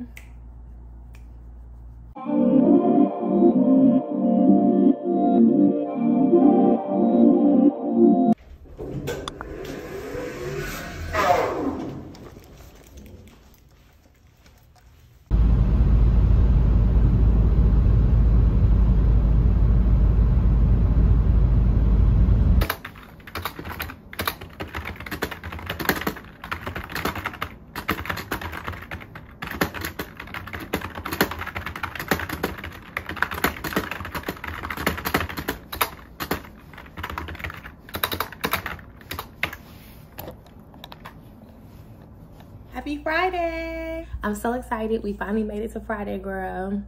Mm-hmm. Happy Friday. I'm so excited. We finally made it to Friday, girl.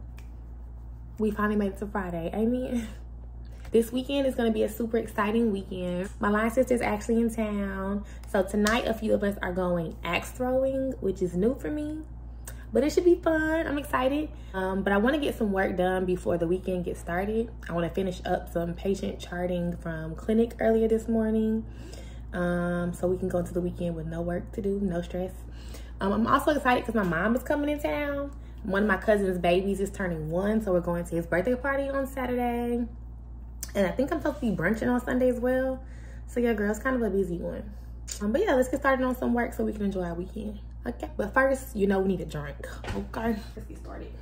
We finally made it to Friday. Amen. This weekend is going to be a super exciting weekend. My line sister is actually in town. So tonight, a few of us are going axe throwing, which is new for me. But it should be fun. I'm excited. Um, but I want to get some work done before the weekend gets started. I want to finish up some patient charting from clinic earlier this morning. Um, so we can go into the weekend with no work to do, no stress. Um, I'm also excited because my mom is coming in town. One of my cousin's babies is turning one, so we're going to his birthday party on Saturday. And I think I'm supposed to be brunching on Sunday as well. So yeah, girl, it's kind of a busy one. Um, but yeah, let's get started on some work so we can enjoy our weekend. Okay, but first, you know we need a drink. Okay, let's get started.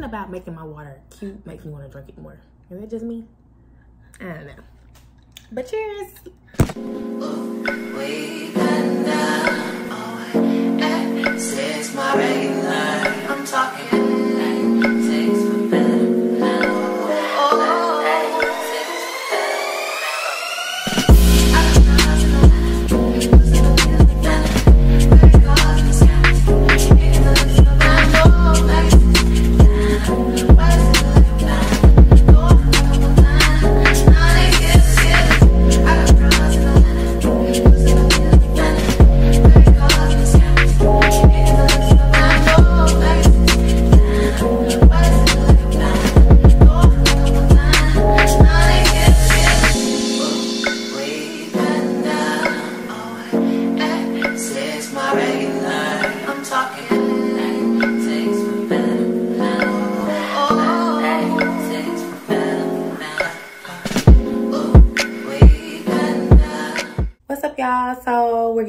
Something about making my water cute makes me want to drink it more. Is that just me? I don't know. But cheers. We've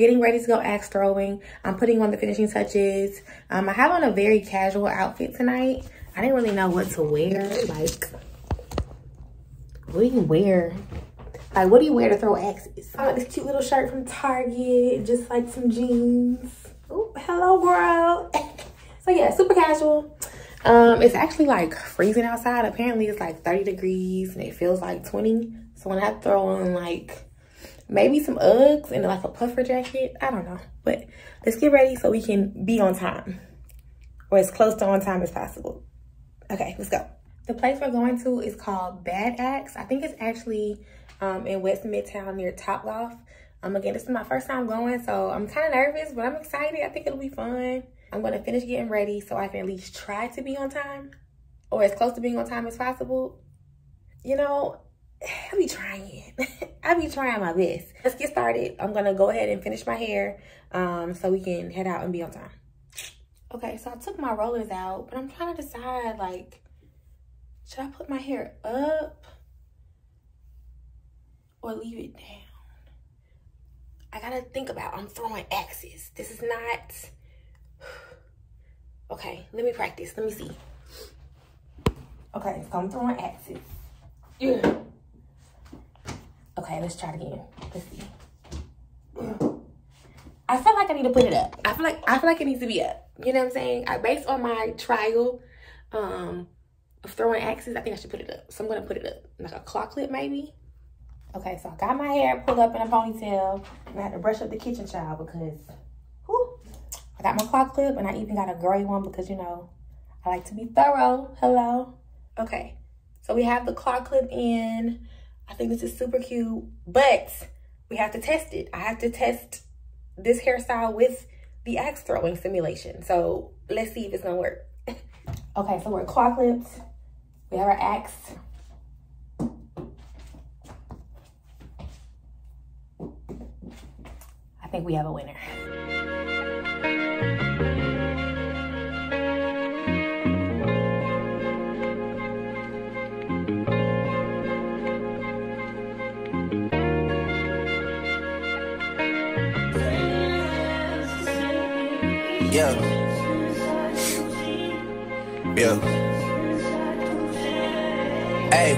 getting ready to go axe throwing. I'm putting on the finishing touches. Um, I have on a very casual outfit tonight. I didn't really know what to wear. Like, what do you wear? Like, what do you wear to throw axes? I got this cute little shirt from Target, just like some jeans. Oh, hello, girl. so yeah, super casual. Um, it's actually like freezing outside. Apparently, it's like 30 degrees and it feels like 20. So when I throw on like maybe some Uggs and like a puffer jacket. I don't know. But let's get ready so we can be on time. Or as close to on time as possible. Okay, let's go. The place we're going to is called Bad Axe. I think it's actually um, in West Midtown near Top Golf. Um, again, this is my first time going, so I'm kind of nervous, but I'm excited. I think it'll be fun. I'm going to finish getting ready so I can at least try to be on time or as close to being on time as possible. You know, I'll be trying. I be trying my best. Let's get started. I'm gonna go ahead and finish my hair um, so we can head out and be on time. Okay, so I took my rollers out, but I'm trying to decide like, should I put my hair up or leave it down? I gotta think about I'm throwing axes. This is not okay, let me practice. Let me see. Okay, so I'm throwing axes. Yeah. Okay, let's try it again. Let's see. I feel like I need to put it up. I feel like I feel like it needs to be up. You know what I'm saying? I based on my trial um of throwing axes, I think I should put it up. So I'm gonna put it up. Like a claw clip maybe. Okay, so I got my hair pulled up in a ponytail and I had to brush up the kitchen child because whew, I got my claw clip and I even got a gray one because you know I like to be thorough. Hello. Okay, so we have the claw clip in. I think this is super cute, but we have to test it. I have to test this hairstyle with the axe throwing simulation. So let's see if it's gonna work. okay, so we're claw clips. We have our axe. I think we have a winner. Yeah. Yeah. Hey.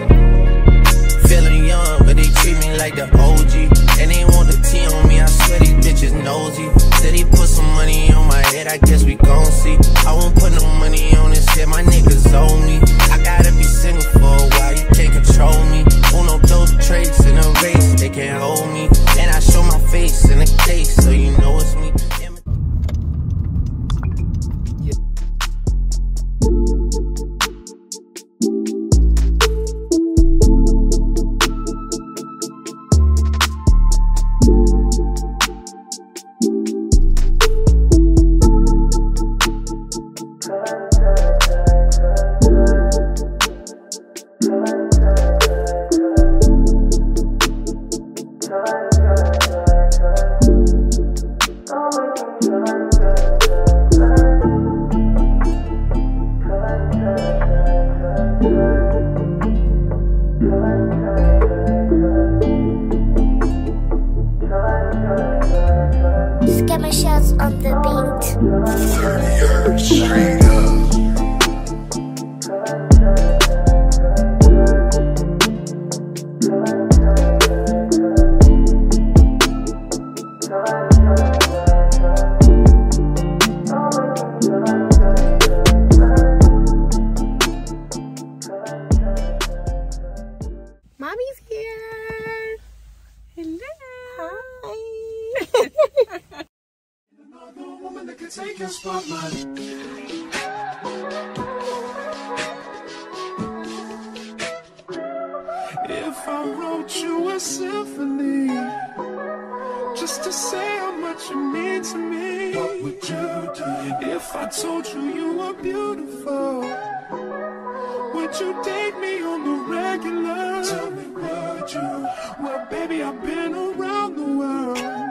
Feeling young, but they treat me like the OG. And they want the T on me, I swear these bitches nosy. Said he put some money on my head, I guess we gon' see. I won't My shots on the beat. 30 hertz straight If I wrote you a symphony, just to say how much you mean to me, what would you do? If I told you you were beautiful, would you date me on the regular? Tell me, would you? Well, baby, I've been around the world.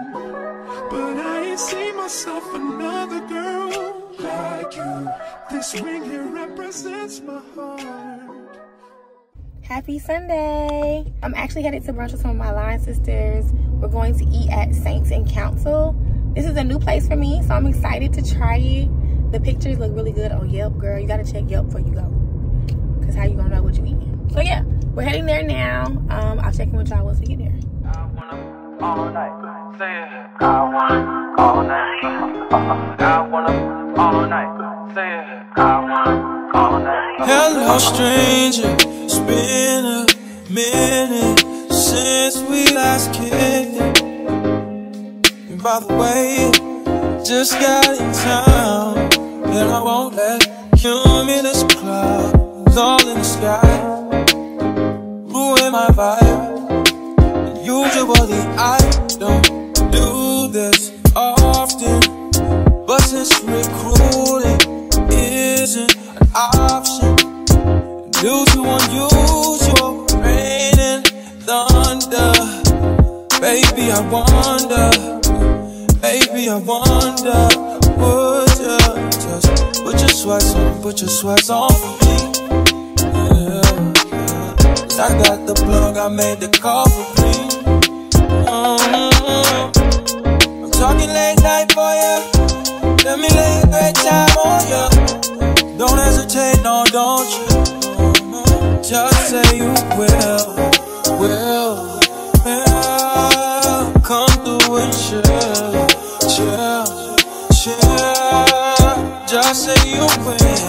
But I ain't seen myself another girl like you. This ring here represents my heart. Happy Sunday. I'm actually headed to brunch with some of my line sisters. We're going to eat at Saints and Council. This is a new place for me, so I'm excited to try it. The pictures look really good on Yelp, girl. You gotta check Yelp before you go. Cause how you gonna know what you eating? So yeah, we're heading there now. Um, I'll check in with y'all once we get there. I wanna all night. Say it. I wanna all night. I wanna all night. Say it. I night. Hello, stranger. It's been a minute since we last kicked it. And by the way, just got in town, and I won't let cumulus clouds all in the sky ruin my vibe. And usually I don't do this often, but since recruiting Due to unusual rain and thunder. Baby, I wonder. Baby, I wonder. Would you just put your sweats on Put your sweats on for me? Yeah, I got the plug, I made the call for me Mhm. I'm talking late night for ya. Let me lay a great time on ya. Don't hesitate, no, don't you just say you will, will, will come through and chill, chill, chill. Just say you will,